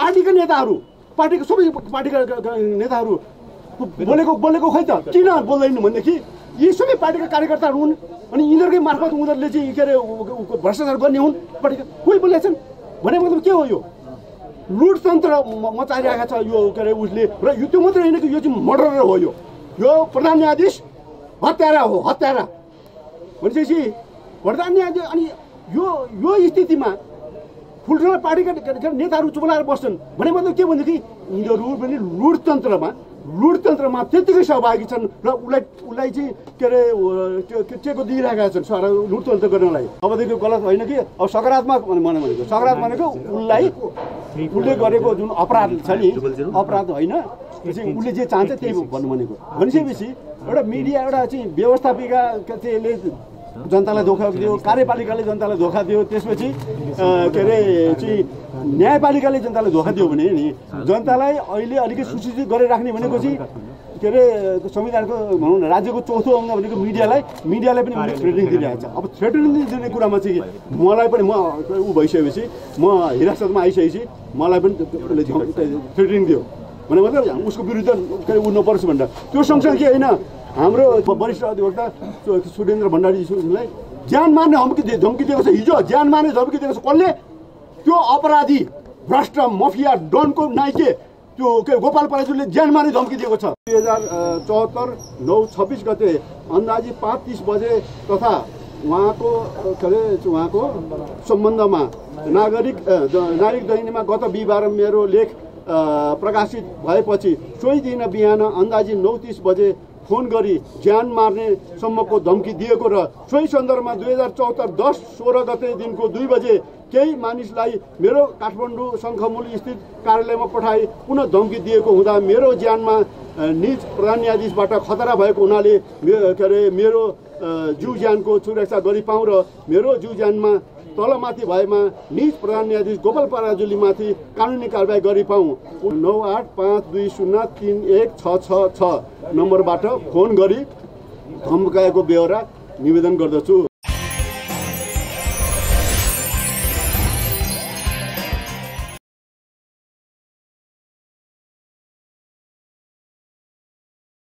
पार्टीका नेताहरू पार्टीको सबै पार्टीका नेताहरू बोलेको बोलेको खै त? किन बोल्दैन भनेदेखि यी सबै पार्टीका कार्यकर्ताहरू हुन् अनि यिनीहरूकै मार्फत उनीहरूले चाहिँ के अरे भ्रष्टाचार गर्ने हुन् पार्टीका कोही बोलेका छन् भनेको मतलब के हो यो? लुटतन्त्र मचाइरहेको छ यो के अरे उसले। र यो त्यो मात्रै होइन कि यो चाहिँ मर्डर हो यो। यो प्रधान न्यायाधीश हत्यारा हो हत्यारा। भनेपछि प्रधान न्यायाधीश अनि यो यो स्थितिमा ठुल्ठुला पार्टीका के नेताहरू चुपलाएर बस्छन्। भने मतलब के भनेदेखि यिनीहरू पनि लुटतन्त्रमा लुटतन्त्रमा त्यत्तिकै सहभागी छन् र उसलाई उसलाई चाहिँ के अरे त्यो चेको दिइरहेका छन् सर लुटतन्त्र गर्नलाई। अबदेखि गलत होइन कि? अब सकारात्मक भने भने भनेको सकारात्मक भनेको उसलाई उसले गरेको जुन अपराध छ नि अपराध होइन उसले जे चाहन्छ त्यही भन्नु भनेको। भनिसकेपछि एउटा मिडिया एउटा चाहिँ व्यवस्थापिका के त्यसले जनतालाई धोका दियो कार्यपालिकाले जनतालाई धोका दियो त्यसपछि के अरे चाहिँ न्यायपालिकाले जनतालाई धोका दियो भने नि जनतालाई अहिले अलिकति सुसूचित गरेर राख्ने भनेको चाहिँ के अरे संविधानको भनौँ न राज्यको चौथो अङ्ग भनेको मिडियालाई मिडियालाई पनि थ्रेटिङ दिइरहेको छ। अब थ्रेटिङ दिने कुरामा चाहिँ मलाई पनि म ऊ भइसकेपछि म हिरासतमा आइसकेपछि मलाई पनि थ्रेटिङ दियो। भने मतलब उसको विरुद्ध उड्नु पर्छ भनेर। त्यो सँगसँगै होइन? हाम्रो वरिष्ठ अधिवक्ता सुरेन्द्र भण्डारीलाई ज्यान मार्ने धम्की धम्की दिएको छ हिजो ज्यान मार्ने धम्की दिएको छ कसले? त्यो अपराधी भ्रष्ट मफिया डनको नाइके त्यो के गोपाल पराजुले ज्यान मार्ने धम्की दिएको छ। दुई हजार चौहत्तर नौ छब्बिस गते अन्दाजी पाँच तिस बजे तथा उहाँको के अरे उहाँको सम्बन्धमा नागरिक नागरिक दैनिकमा गत बिहिबार मेरो लेख प्रकाशित भएपछि सोही दिन बिहान अन्दाजी नौ तिस बजे फोन गरी ज्यान मार्ने सम्मको धम्की दिएको र सोही सन्दर्भमा दुई हजार चौहत्तर दस सोह्र गते दिनको दुई बजे केही मानिसलाई मेरो काठमाडौँ शङ्खमूल स्थित कार्यालयमा पठाई पुनः धम्की दिएको हुँदा मेरो ज्यानमा निज प्रधान न्यायाधीशबाट खतरा भएको हुनाले के अरे मेरो जीव ज्यानको सुरक्षा गरिपाउँ र मेरो जीव ज्यानमा तलमाथि भएमा निज प्रधान न्यायाधीश गोपाल पराजुलीमाथि कानुनी कारवाही गरिपाउँ। नौ आठ पाँच दुई शून्य तिन एक छ छ छ नम्बरबाट फोन गरी धम्काएको बेहोरा निवेदन गर्दछु।